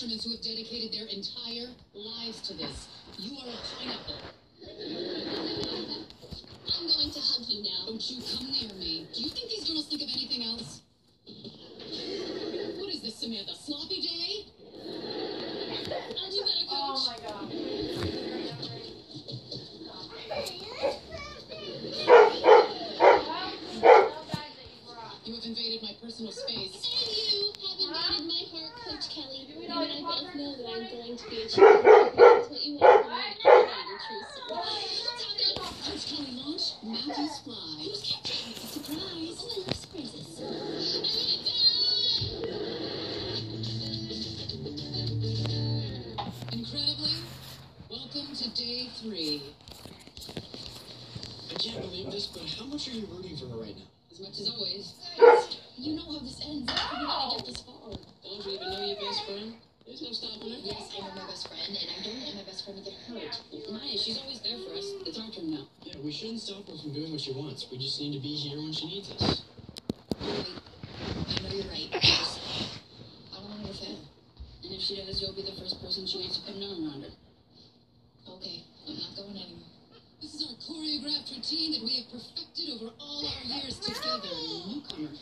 who have dedicated their entire lives to this. You are a pineapple. I'm going to hug you now. Don't you come near me. Do you think these girls think of anything else? What is this, Samantha? Sloppy day? I'll do better, Oh my god. You have invaded my personal space. And you have invaded my heart, Coach Kelly. You and I. Oh. Incredibly, welcome to day three. Can't believe this, but how much are you rooting for her right now? As much as always. You know how this ends. How did I get this far? Don't you even know your best friend? There's no stopping her. Yes, I know my best friend, and I don't want my best friend to get hurt. Maya, she's always there for us. It's our turn now. Yeah, we shouldn't stop her from doing what she wants. We just need to be here when she needs us. You're right. I know you're right. I I don't want her to fail. And if she does, you'll be the first person she wants to put an arm around her. Okay, I'm not going anywhere. This is our choreographed routine that we have perfected over all our years together. Newcomer.